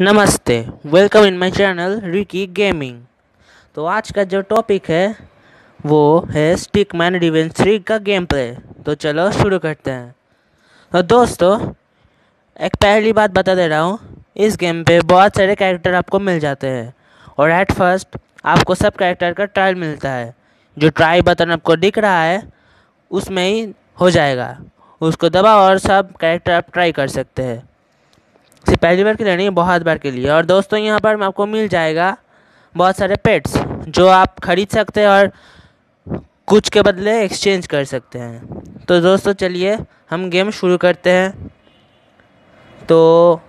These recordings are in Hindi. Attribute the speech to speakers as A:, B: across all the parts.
A: नमस्ते welcome in my channel Ricky gaming तो आज का जो टॉपिक है, वो है स्टिक मैन डिवेंस थ्री का गेम प्ले तो चलो शुरू करते हैं। तो दोस्तों, एक पहली बात बता दे रहा हूँ, इस गेम पे बहुत सारे कैरेक्टर आपको मिल जाते हैं। और एट फ़र्स्ट आपको सब कैरेक्टर का ट्रायल मिलता है। जो ट्राई बटन आपको दिख रहा है, उसमें ही हो जाएगा। उसको दबाओ और सब कैरेक्टर आप ट्राई कर सकते हैं। सिर्फ़ पहली बार के लिए नहीं बहुत बार के लिए। और दोस्तों, यहाँ पर आपको मिल जाएगा बहुत सारे पेट्स जो आप खरीद सकते हैं और कुछ के बदले एक्सचेंज कर सकते हैं। तो दोस्तों, चलिए हम गेम शुरू करते हैं। तो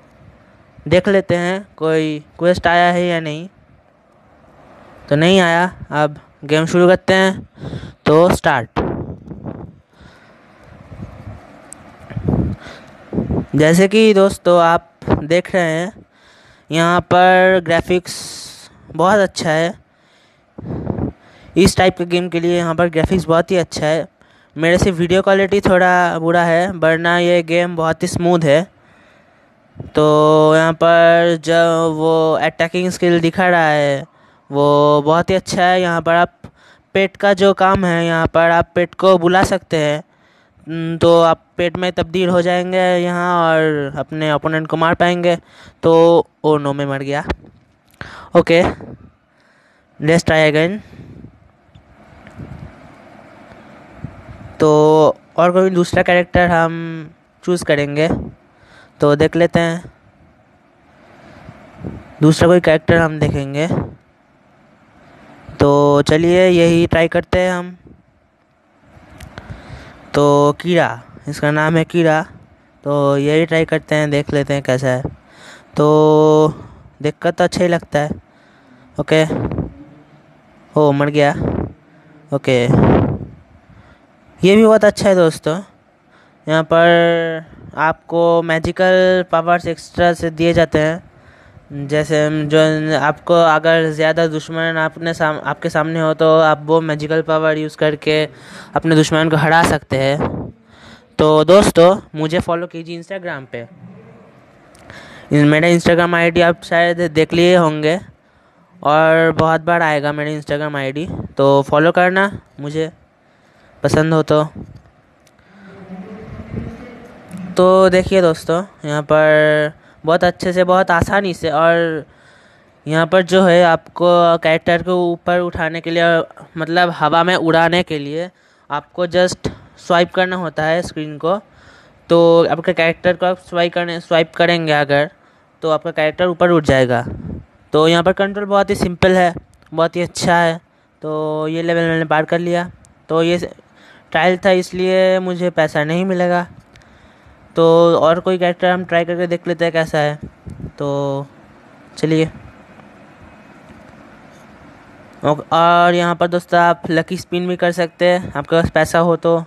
A: देख लेते हैं कोई क्वेस्ट आया है या नहीं। तो नहीं आया, अब गेम शुरू करते हैं। तो स्टार्ट जैसे कि दोस्तों, आप देख रहे हैं। यहाँ पर ग्राफिक्स बहुत अच्छा है। इस टाइप के गेम के लिए यहाँ पर ग्राफिक्स बहुत ही अच्छा है। मेरे से वीडियो क्वालिटी थोड़ा बुरा है, वरना ये गेम बहुत ही स्मूथ है। तो यहाँ पर जब वो अटैकिंग स्किल दिखा रहा है, वो बहुत ही अच्छा है। यहाँ पर आप पेट का जो काम है, यहाँ पर आप पेट को बुला सकते हैं। तो आप पेट में तब्दील हो जाएँगे यहाँ और अपने ओपोनेंट को मार पाएँगे। तो ओ नो में मर गया। ओके लेट्स ट्राई अगेन तो और कोई दूसरा कैरेक्टर हम चूज़ करेंगे। तो देख लेते हैं। दूसरा कोई कैरेक्टर हम देखेंगे। तो चलिए, यही ट्राई करते हैं हम। तो कीड़ा, इसका नाम है कीड़ा। तो यही ट्राई करते हैं, देख लेते हैं कैसा है। तो देखकर तो अच्छा ही लगता है। ओके ओ, मर गया। ओके ये भी बहुत अच्छा है दोस्तों। यहाँ पर आपको मैजिकल पावर्स एक्स्ट्रा से दिए जाते हैं। जैसे जो आपको अगर ज़्यादा दुश्मन आपने साम, आपके सामने हो तो आप वो मैजिकल पावर यूज़ करके अपने दुश्मन को हरा सकते हैं। तो दोस्तों, मुझे फॉलो कीजिए इंस्टाग्राम पे। मेरा इंस्टाग्राम आईडी आप शायद देख लिए होंगे और बहुत बार आएगा मेरे इंस्टाग्राम आईडी तो फॉलो करना, मुझे पसंद हो तो। तो देखिए दोस्तों, यहाँ पर बहुत अच्छे से, बहुत आसानी से और यहाँ पर जो है आपको कैरेक्टर को ऊपर उठाने के लिए मतलब हवा में उड़ाने के लिए आपको जस्ट स्वाइप करना होता है स्क्रीन को। तो आपके कैरेक्टर को आप स्वाइप करने स्वाइप करेंगे अगर तो आपका कैरेक्टर ऊपर उठ जाएगा। तो यहाँ पर कंट्रोल बहुत ही सिंपल है, बहुत ही अच्छा है। तो ये लेवल मैंने पार कर लिया। तो ये ट्रायल था, इसलिए मुझे पैसा नहीं मिलेगा। तो और कोई कैरेक्टर हम ट्राई करके देख लेते हैं कैसा है। तो चलिए। और यहाँ पर दोस्तों आप लकी स्पिन भी कर सकते हैं। आपके पास पैसा हो तो।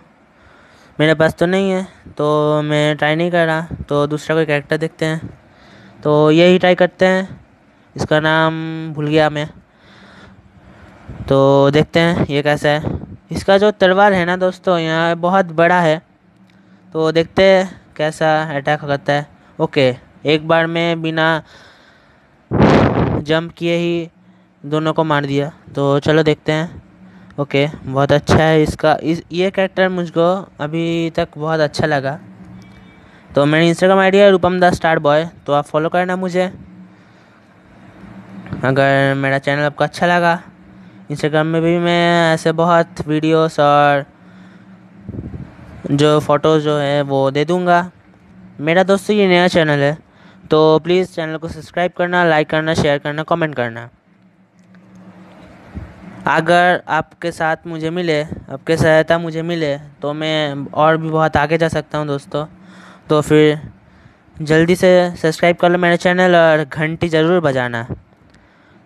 A: मेरे पास तो नहीं है तो मैं ट्राई नहीं कर रहा। तो दूसरा कोई कैरेक्टर देखते हैं। तो यही ट्राई करते हैं। इसका नाम भूल गया मैं। तो देखते हैं ये कैसा है। इसका जो तलवार है ना दोस्तों, यहाँ बहुत बड़ा है। तो देखते हैं। कैसा अटैक करता है? ओके एक बार में बिना जंप किए ही दोनों को मार दिया। तो चलो देखते हैं। ओके बहुत अच्छा है इसका। इस, ये कैरेक्टर मुझको अभी तक बहुत अच्छा लगा। तो मेरी इंस्टाग्राम आईडी है रूपम द स्टार बॉय तो आप फॉलो करना मुझे। अगर मेरा चैनल आपको अच्छा लगा इंस्टाग्राम में भी मैं ऐसे बहुत वीडियोस और जो फ़ोटोज़ जो है वो दे दूँगा। मेरा दोस्तों ये नया चैनल है तो प्लीज़ चैनल को सब्सक्राइब करना लाइक करना शेयर करना कमेंट करना। अगर आपके साथ मुझे मिले, आपके सहायता मुझे मिले तो मैं और भी बहुत आगे जा सकता हूँ दोस्तों। तो फिर जल्दी से सब्सक्राइब कर लो मेरे चैनल और घंटी ज़रूर बजाना।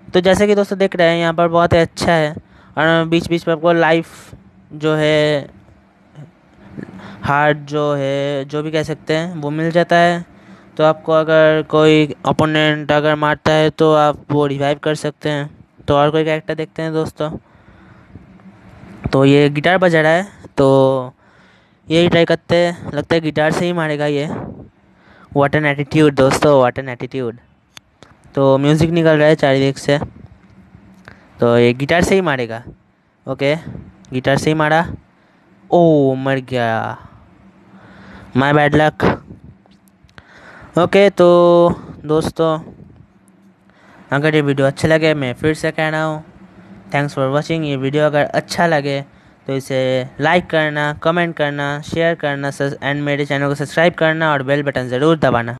A: तो जैसे कि दोस्तों देख रहे हैं, यहाँ पर बहुत ही अच्छा है और बीच बीच में आपको लाइफ जो है हार्ट जो है, जो भी कह सकते हैं, वो मिल जाता है। तो आपको अगर कोई अपोनेंट अगर मारता है तो आप वो रिवाइव कर सकते हैं। तो और कोई कैरेक्टर देखते हैं दोस्तों? तो ये गिटार बजा रहा है तो यही ट्राई करते हैं। लगता है गिटार से ही मारेगा ये। वाट एन एटीट्यूड दोस्तों वाट एन एटीट्यूड तो म्यूज़िक निकल रहा है चारिदिक से। तो ये गिटार से ही मारेगा। ओके गिटार से ही मारा। ओ मर गया। माय बैड लक ओके तो दोस्तों, अगर ये वीडियो अच्छा लगे, मैं फिर से कह रहा हूँ थैंक्स फॉर वॉचिंग ये वीडियो अगर अच्छा लगे तो इसे लाइक करना कमेंट करना शेयर करना एंड मेरे चैनल को सब्सक्राइब करना और बेल बटन ज़रूर दबाना।